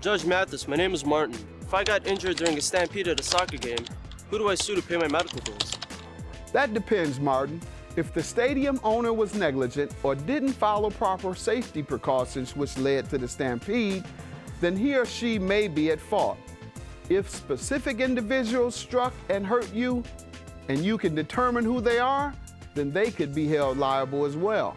Judge Mathis, my name is Martin. If I got injured during a stampede at a soccer game, who do I sue to pay my medical bills? That depends, Martin. If the stadium owner was negligent or didn't follow proper safety precautions which led to the stampede, then he or she may be at fault. If specific individuals struck and hurt you, and you can determine who they are, then they could be held liable as well.